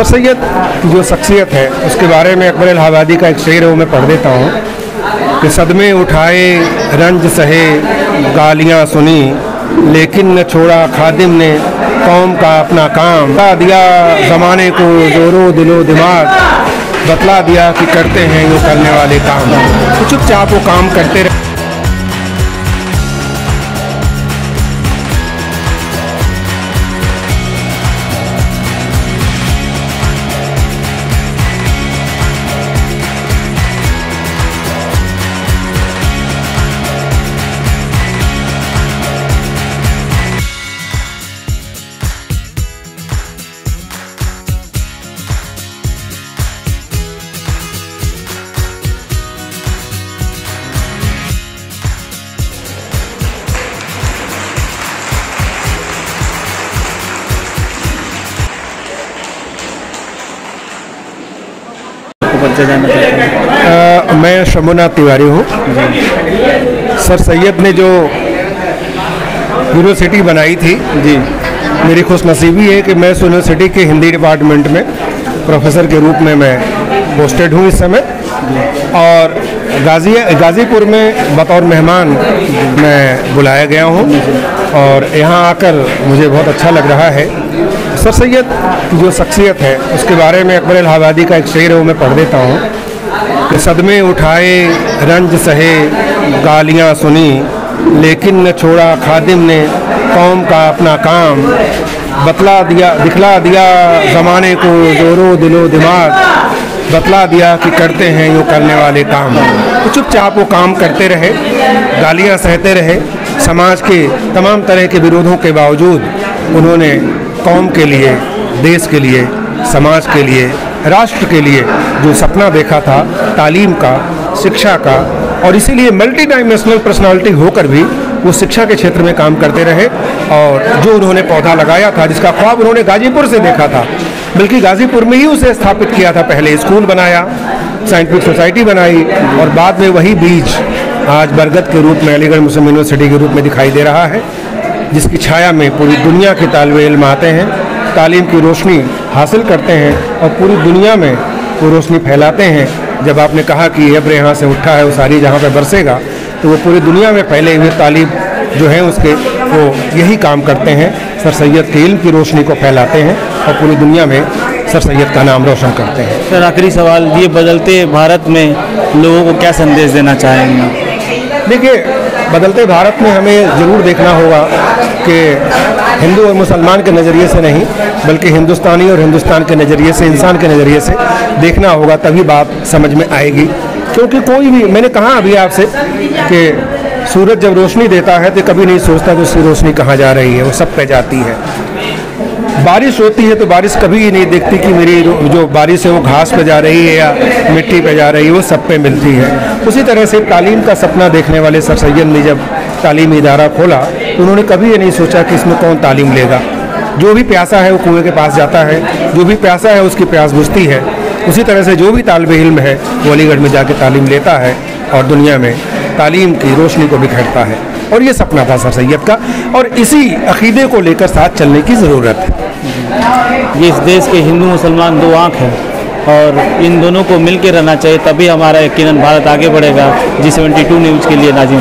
Sir Syed की जो शख्सियत है, उसके बारे में अकबर इलाहाबादी का एक शेर है, वो मैं पढ़ देता हूँ कि सदमे उठाए, रंज सहे, गालियाँ सुनी, लेकिन न छोड़ा खादिम ने कौम का अपना काम। बता दिया ज़माने को जोरों दिलो दिमाग, बतला दिया कि करते हैं यूँ करने वाले काम। तो चुपचाप वो काम करते रहे। परिचय जानना चाहते हैं। मैं शंभुनाथ तिवारी हूँ। सर सैयद ने जो यूनिवर्सिटी बनाई थी जी। मेरी खुशनसीबी है कि मैं यूनिवर्सिटी के हिंदी डिपार्टमेंट में प्रोफेसर के रूप में मैं पोस्टेड हूँ इस समय। और गाजी गाज़ीपुर में बतौर मेहमान मैं बुलाया गया हूँ। और यहाँ आकर मुझे बहुत अच्छा लग रहा है। सर सैद जो शख्सियत है, उसके बारे में अकबर इलाहाबादी का एक शेर है, वो मैं पढ़ देता हूँ। कि सदमे उठाए, रंज सहे, गालियाँ सुनी, लेकिन न छोड़ा खादिम ने कौम का अपना काम। बतला दिया, दिखला दिया ज़माने को जोरो दिलो दिमाग। बतला दिया कि करते हैं यूँ करने वाले काम। तो चुपचाप वो काम करते रहे, गालियाँ सहते रहे। समाज के तमाम तरह के विरोधों के बावजूद उन्होंने कौम के लिए, देश के लिए, समाज के लिए, राष्ट्र के लिए जो सपना देखा था, तालीम का, शिक्षा का, और इसीलिए मल्टी डायमेंशनल पर्सनालिटी होकर भी वो शिक्षा के क्षेत्र में काम करते रहे और जो उन्होंने पौधा लगाया था, जिसका ख्वाब उन्होंने गाजीपुर से देखा था, बल्कि गाजीपुर में ही उसे स्थापित किया था, पहले स्कूल बनाया साइंटिफिक सोसाइटी बनाई और बाद में वही बीज आज बरगद के रूप में, अलीगढ़ मुस्लिम यूनिवर्सिटी के रूप में दिखाई दे रहा है। जिसकी छाया में पूरी दुनिया के तालब इल्म आते हैं तालीम की रोशनी हासिल करते हैं और पूरी दुनिया में वो रोशनी फैलाते हैं। जब आपने कहा कि अब्र यहाँ से उठा है वो सारी जहाँ पर बरसेगा तो वो पूरी दुनिया में फैले हुए तालीम जो हैं उसके वो यही काम करते हैं। सर सैद के इल्म की रोशनी को फैलाते हैं और पूरी दुनिया में सर सैद का नाम रोशन करते हैं। सर आखिरी सवाल ये बदलते भारत में लोगों को क्या संदेश देना चाहेंगे? देखिए बदलते भारत में हमें ज़रूर देखना होगा कि हिंदू और मुसलमान के नज़रिए से नहीं, बल्कि हिंदुस्तानी और हिंदुस्तान के नज़रिए से, इंसान के नज़रिए से देखना होगा, तभी बात समझ में आएगी। क्योंकि कोई भी, मैंने कहा अभी आपसे कि सूरज जब रोशनी देता है तो कभी नहीं सोचता कि उसकी रोशनी कहाँ जा रही है, वो सब पे जाती है। बारिश होती है तो बारिश कभी ही नहीं देखती कि मेरी जो बारिश है वो घास पे जा रही है या मिट्टी पे जा रही है, वो सब पे मिलती है। उसी तरह से तालीम का सपना देखने वाले सर सैयद ने जब तालीमी इदारा खोला तो उन्होंने कभी ये नहीं सोचा कि इसमें कौन तालीम लेगा। जो भी प्यासा है वो कुएँ के पास जाता है, जो भी प्यासा है उसकी प्यास बुझती है। उसी तरह से जो भी तालब इल्म है, वो अलीगढ़ में जाके तालीम लेता है और दुनिया में तालीम की रोशनी को बिखेरता है। और ये सपना था सर सैयद का। और इसी अकीदे को लेकर साथ चलने की ज़रूरत है। ये इस देश के हिंदू मुसलमान दो आँख हैं और इन दोनों को मिलकर रहना चाहिए, तभी हमारा यकीन भारत आगे बढ़ेगा। जी सेवेंटी टू न्यूज़ के लिए नाजिम